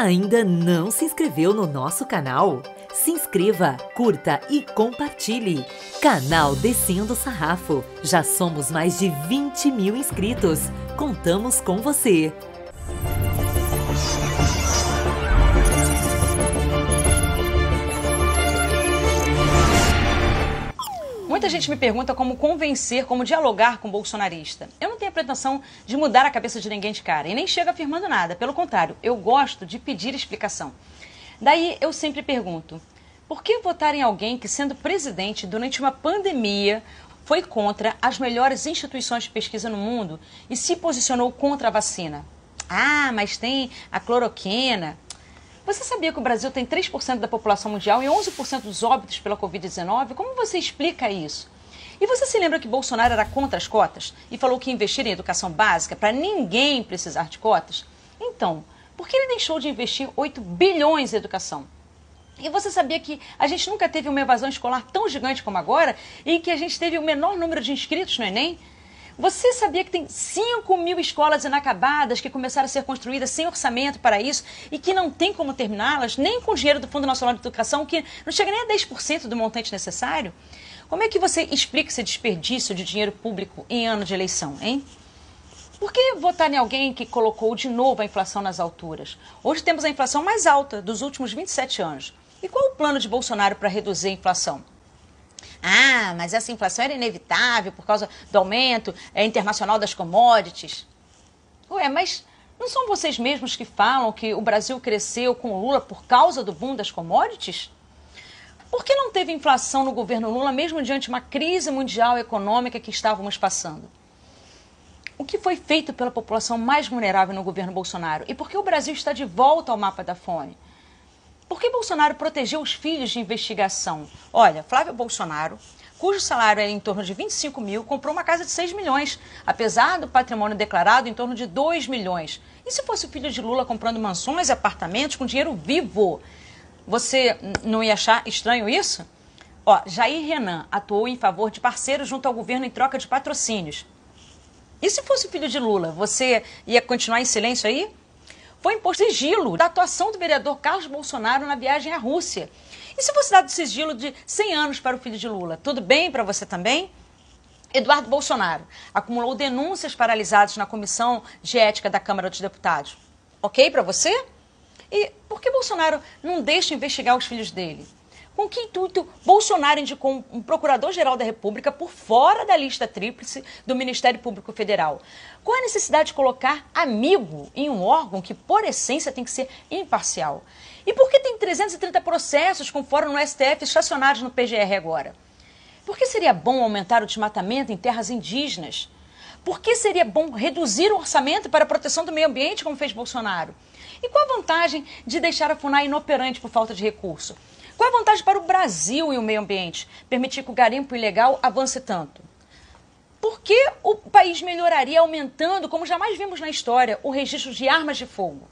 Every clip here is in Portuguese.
Ainda não se inscreveu no nosso canal? Se inscreva, curta e compartilhe. Canal Descendo Sarrafo. Já somos mais de 20 mil inscritos. Contamos com você. Muita gente me pergunta como convencer, como dialogar com o bolsonarista. Eu não tenho a pretensão de mudar a cabeça de ninguém de cara e nem chego afirmando nada. Pelo contrário, eu gosto de pedir explicação. Daí eu sempre pergunto: por que votar em alguém que, sendo presidente durante uma pandemia, foi contra as melhores instituições de pesquisa no mundo e se posicionou contra a vacina? Ah, mas tem a cloroquina. Você sabia que o Brasil tem 3% da população mundial e 11% dos óbitos pela Covid-19? Como você explica isso? E você se lembra que Bolsonaro era contra as cotas e falou que investir em educação básica para ninguém precisar de cotas? Então, por que ele deixou de investir 8 bilhões em educação? E você sabia que a gente nunca teve uma evasão escolar tão gigante como agora e que a gente teve o menor número de inscritos no Enem? Você sabia que tem 5 mil escolas inacabadas que começaram a ser construídas sem orçamento para isso e que não tem como terminá-las, nem com o dinheiro do Fundo Nacional de Educação, que não chega nem a 10% do montante necessário? Como é que você explica esse desperdício de dinheiro público em ano de eleição, hein? Por que votar em alguém que colocou de novo a inflação nas alturas? Hoje temos a inflação mais alta dos últimos 27 anos. E qual o plano de Bolsonaro para reduzir a inflação? Ah, mas essa inflação era inevitável por causa do aumento é, internacional das commodities. Ué, mas não são vocês mesmos que falam que o Brasil cresceu com Lula por causa do boom das commodities? Por que não teve inflação no governo Lula, mesmo diante de uma crise mundial econômica que estávamos passando? O que foi feito pela população mais vulnerável no governo Bolsonaro? E por que o Brasil está de volta ao mapa da fome? Por que Bolsonaro protegeu os filhos de investigação? Olha, Flávio Bolsonaro, cujo salário era em torno de 25 mil, comprou uma casa de 6 milhões, apesar do patrimônio declarado em torno de 2 milhões. E se fosse o filho de Lula comprando mansões e apartamentos com dinheiro vivo? Você não ia achar estranho isso? Ó, Jair Renan atuou em favor de parceiros junto ao governo em troca de patrocínios. E se fosse o filho de Lula, você ia continuar em silêncio aí? Foi imposto sigilo da atuação do vereador Carlos Bolsonaro na viagem à Rússia. E se fosse dado sigilo de 100 anos para o filho de Lula, tudo bem para você também? Eduardo Bolsonaro acumulou denúncias paralisadas na Comissão de Ética da Câmara dos Deputados. Ok para você? E por que Bolsonaro não deixa investigar os filhos dele? Com que intuito Bolsonaro indicou um procurador-geral da República por fora da lista tríplice do Ministério Público Federal? Qual a necessidade de colocar amigo em um órgão que, por essência, tem que ser imparcial? E por que tem 330 processos com fórum no STF estacionados no PGR agora? Por que seria bom aumentar o desmatamento em terras indígenas? Por que seria bom reduzir o orçamento para a proteção do meio ambiente, como fez Bolsonaro? E qual a vantagem de deixar a FUNAI inoperante por falta de recurso? Qual a vantagem para o Brasil e o meio ambiente permitir que o garimpo ilegal avance tanto? Por que o país melhoraria aumentando, como jamais vimos na história, o registro de armas de fogo?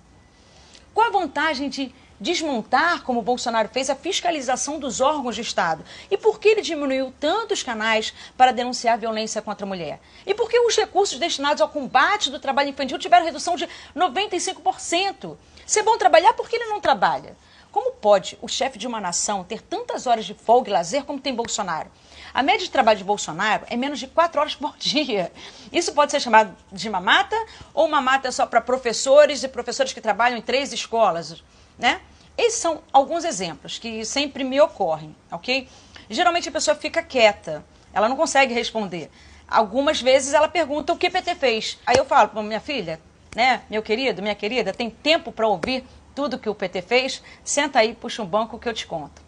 Qual a vantagem de desmontar, como Bolsonaro fez, a fiscalização dos órgãos de Estado? E por que ele diminuiu tantos canais para denunciar a violência contra a mulher? E por que os recursos destinados ao combate do trabalho infantil tiveram redução de 95%? Se é bom trabalhar, por que ele não trabalha? Como pode o chefe de uma nação ter tantas horas de folga e lazer como tem Bolsonaro? A média de trabalho de Bolsonaro é menos de quatro horas por dia. Isso pode ser chamado de mamata ou uma mata só para professores e professores que trabalham em três escolas, né? Esses são alguns exemplos que sempre me ocorrem, ok? Geralmente a pessoa fica quieta, ela não consegue responder. Algumas vezes ela pergunta o que PT fez. Aí eu falo, minha filha, né, meu querido, minha querida, tem tempo para ouvir tudo que o PT fez, senta aí, puxa um banco que eu te conto.